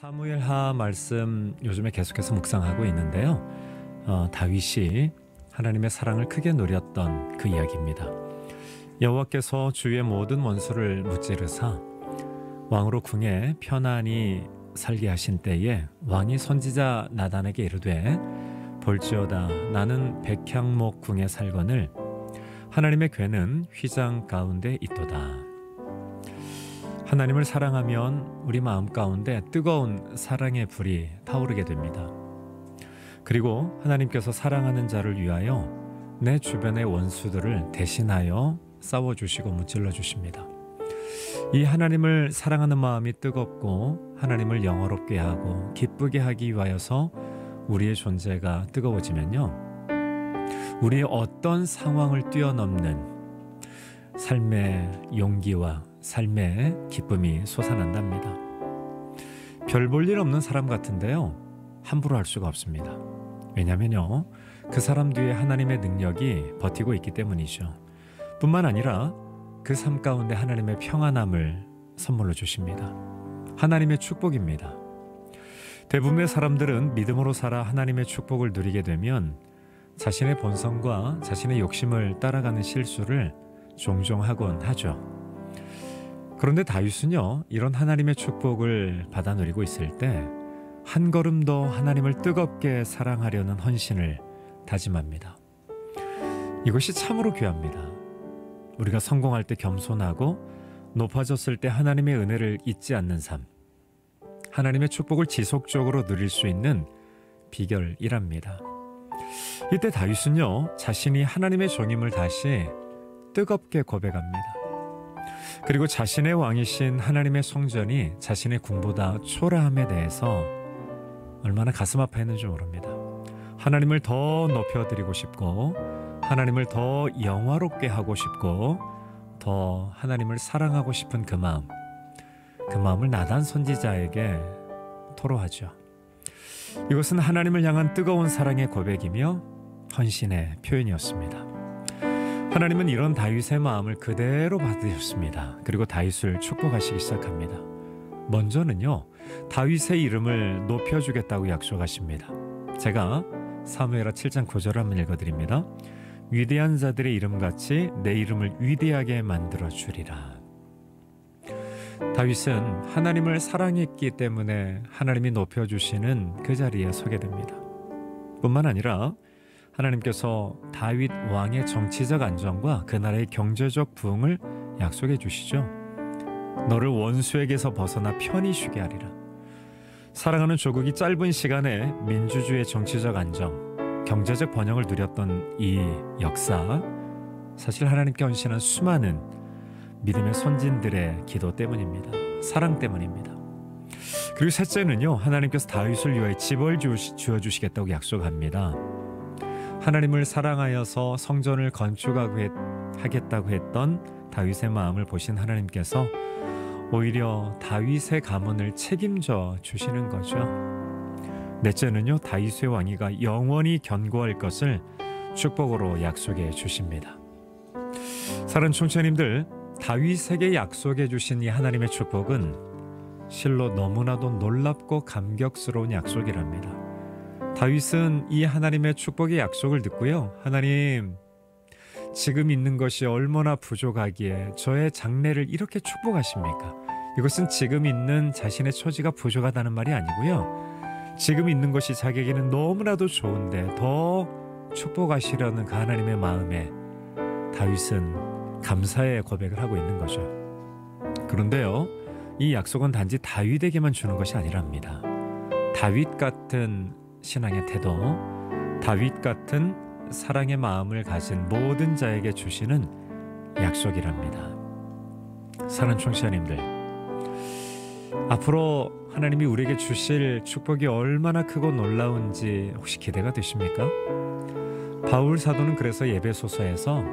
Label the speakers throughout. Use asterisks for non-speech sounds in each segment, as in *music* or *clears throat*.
Speaker 1: 사무엘 하 말씀 요즘에 계속해서 묵상하고 있는데요. 어, 다윗이 하나님의 사랑을 크게 누렸던 그 이야기입니다. 여호와께서 주의 모든 원수를 무찌르사 왕으로 궁에 편안히 살게 하신 때에 왕이 선지자 나단에게 이르되 볼지어다 나는 백향목 궁에 살거늘 하나님의 괴는 휘장 가운데 있도다. 하나님을 사랑하면 우리 마음 가운데 뜨거운 사랑의 불이 타오르게 됩니다. 그리고 하나님께서 사랑하는 자를 위하여 내 주변의 원수들을 대신하여 싸워주시고 무찔러 주십니다. 이 하나님을 사랑하는 마음이 뜨겁고 하나님을 영어롭게 하고 기쁘게 하기 위하여서 우리의 존재가 뜨거워지면요. 우리의 어떤 상황을 뛰어넘는 삶의 용기와 삶의 기쁨이 솟아난답니다. 별 볼 일 없는 사람 같은데요. 함부로 할 수가 없습니다. 왜냐면요. 그 사람 뒤에 하나님의 능력이 버티고 있기 때문이죠. 뿐만 아니라 그 삶 가운데 하나님의 평안함을 선물로 주십니다. 하나님의 축복입니다. 대부분의 사람들은 믿음으로 살아 하나님의 축복을 누리게 되면 자신의 본성과 자신의 욕심을 따라가는 실수를 종종 하곤 하죠. 그런데 다윗은요, 이런 하나님의 축복을 받아 누리고 있을 때, 한 걸음 더 하나님을 뜨겁게 사랑하려는 헌신을 다짐합니다. 이것이 참으로 귀합니다. 우리가 성공할 때 겸손하고 높아졌을 때 하나님의 은혜를 잊지 않는 삶, 하나님의 축복을 지속적으로 누릴 수 있는 비결이랍니다. 이때 다윗은요, 자신이 하나님의 종임을 다시 뜨겁게 고백합니다. 그리고 자신의 왕이신 하나님의 성전이 자신의 궁보다 초라함에 대해서 얼마나 가슴 아파했는지 모릅니다. 하나님을 더 높여드리고 싶고 하나님을 더 영화롭게 하고 싶고 더 하나님을 사랑하고 싶은 그 마음 그 마음을 나단 선지자에게 토로하죠. 이것은 하나님을 향한 뜨거운 사랑의 고백이며 헌신의 표현이었습니다. 하나님은 이런 다윗의 마음을 그대로 받으셨습니다. 그리고 다윗을 축복하시기 시작합니다. 먼저는요, 다윗의 이름을 높여 주겠다고 약속하십니다. 제가 사무엘하 7장 9절 한번 읽어 드립니다. 위대한 자들의 이름같이 내 이름을 위대하게 만들어 주리라. 다윗은 하나님을 사랑했기 때문에 하나님이 높여 주시는 그 자리에 서게 됩니다. 뿐만 아니라 하나님께서 다윗 왕의 정치적 안정과 그 나라의 경제적 부흥을 약속해 주시죠. 너를 원수에게서 벗어나 편히 쉬게 하리라. 사랑하는 조국이 짧은 시간에 민주주의 정치적 안정, 경제적 번영을 누렸던 이 역사, 사실 하나님께 헌신한 수많은 믿음의 선진들의 기도 때문입니다. 사랑 때문입니다. 그리고 셋째는요, 하나님께서 다윗을 위하여 집을 주어 주시겠다고 약속합니다. 하나님을 사랑하여서 성전을 건축하겠다고 했던 다윗의 마음을 보신 하나님께서 오히려 다윗의 가문을 책임져 주시는 거죠. 넷째는요, 다윗의 왕위가 영원히 견고할 것을 축복으로 약속해 주십니다. 사랑 청취자님들, 다윗에게 약속해 주신 이 하나님의 축복은 실로 너무나도 놀랍고 감격스러운 약속이랍니다. 다윗은 이 하나님의 축복의 약속을 듣고요. 하나님, 지금 있는 것이 얼마나 부족하기에 저의 장래를 이렇게 축복하십니까? 이것은 지금 있는 자신의 처지가 부족하다는 말이 아니고요. 지금 있는 것이 자기에게는 너무나도 좋은데 더 축복하시려는 그 하나님의 마음에 다윗은 감사의 고백을 하고 있는 거죠. 그런데요, 이 약속은 단지 다윗에게만 주는 것이 아니랍니다. 다윗 같은 신앙의 태도, 다윗 같은 사랑의 마음을 가진 모든 자에게 주시는 약속이랍니다. 사랑 청취자님들, 앞으로 하나님이 우리에게 주실 축복이 얼마나 크고 놀라운지 혹시 기대가 되십니까? 바울 사도는 그래서 예배소서에서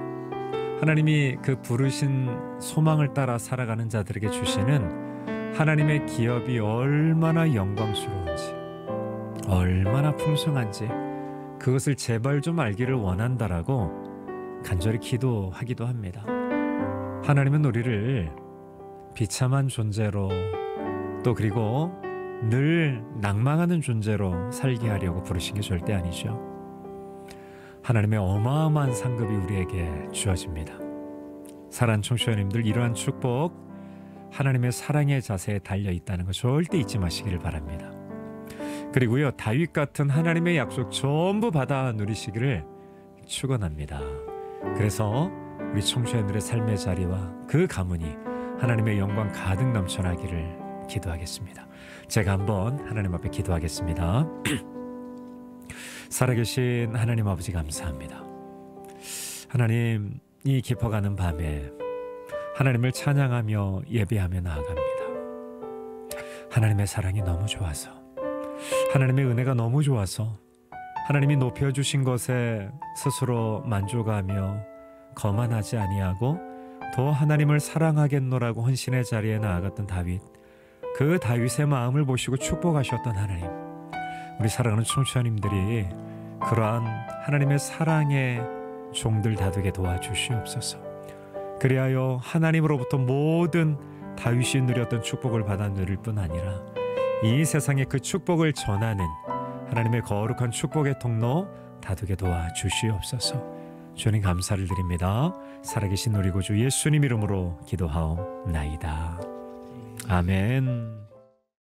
Speaker 1: 하나님이 그 부르신 소망을 따라 살아가는 자들에게 주시는 하나님의 기업이 얼마나 영광스러운지 얼마나 풍성한지 그것을 제발 좀 알기를 원한다라고 간절히 기도하기도 합니다. 하나님은 우리를 비참한 존재로 또 그리고 늘 낭망하는 존재로 살게 하려고 부르신 게 절대 아니죠. 하나님의 어마어마한 상급이 우리에게 주어집니다. 사랑 청취자님들 이러한 축복 하나님의 사랑의 자세에 달려 있다는 거 절대 잊지 마시기를 바랍니다. 그리고요 다윗 같은 하나님의 약속 전부 받아 누리시기를 축원합니다. 그래서 우리 청취자들의 삶의 자리와 그 가문이 하나님의 영광 가득 넘쳐나기를 기도하겠습니다. 제가 한번 하나님 앞에 기도하겠습니다. *clears throat* 살아계신 하나님 아버지 감사합니다. 하나님 이 깊어가는 밤에 하나님을 찬양하며 예배하며 나아갑니다. 하나님의 사랑이 너무 좋아서 하나님의 은혜가 너무 좋아서 하나님이 높여 주신 것에 스스로 만족하며 거만하지 아니하고 더 하나님을 사랑하겠노라고 헌신의 자리에 나아갔던 다윗 그 다윗의 마음을 보시고 축복하셨던 하나님. 우리 사랑하는 청취자님들이 그러한 하나님의 사랑의 종들 다되게 도와주시옵소서. 그리하여 하나님으로부터 모든 다윗이 누렸던 축복을 받아 누릴 뿐 아니라 이 세상에 그 축복을 전하는 하나님의 거룩한 축복의 통로 다되게 도와 주시옵소서. 주님 감사를 드립니다. 살아계신 우리 구주 예수님 이름으로 기도하옵나이다. 아멘